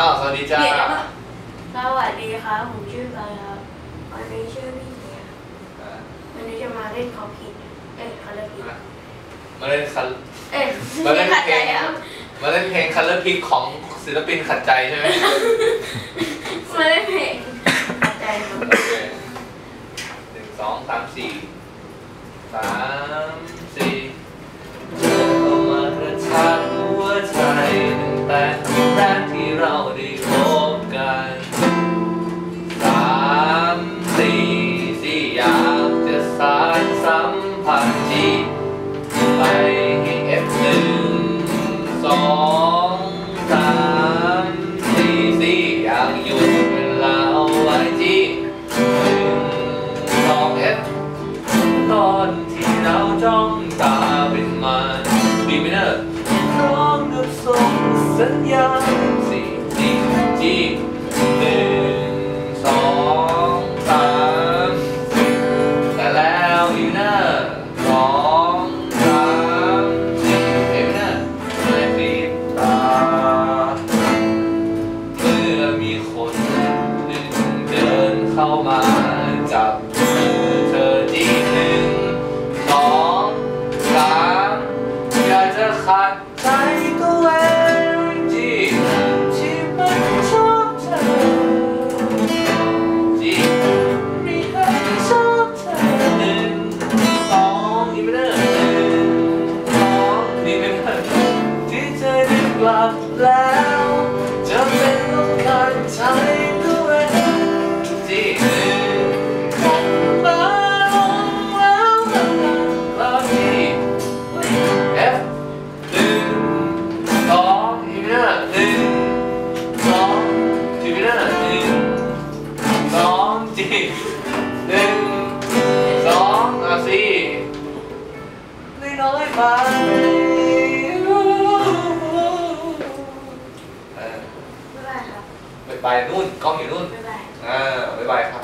อ้าวสวัสดีจ้าเปลี่ยนได้ปะสวัสดีครับ ผมชื่ออะไรครับ วันนี้ชื่อพี่เนียอ่าวันนี้จะมาเล่นเขาผิดเอ้ยเขาเล่นผิดมาเล่นคันเอ้ยมาเล่นขัดเพลใจงครับมาเล่นเพลงคัลเลอร์พิกของศิลปินขัดใจใช่ไหมมาเล่นเพลงขัดใจครับโอเคหนึ่งสองสามสี่สามสี่ แรกที่เราได้พบกันสามสี่สี่อยากจะสานสัมพันธ์ที่ไปให้เอฟหนึ่งสองสามสี่สี่อยากหยุดเวลาเอาไว้ที่หนึ่งสองเอฟตอนที่เราจ้องตา สัญญาสี่จีจีหนึ่งสองสามแต่แล้วอยู่เนอะสองสามสี่เห็นไหมเนอะไม่ปิดตาเมื่อมีคนหนึ่งเดินเข้ามาจับมือเธอทีหนึ่งสองสามอยากจะขัดใจตัวเอ บแล้ว จะเป็นต้องการใจตัวเองที่หนึ่งผมมาลงแล้วแล้วที่ F หนึ่งสองอีกนะหนึ่งสองอีกนะหนึ่งสองจีหนึ่งสองอะสี่น้อยไป เออบ๊ายบายครับ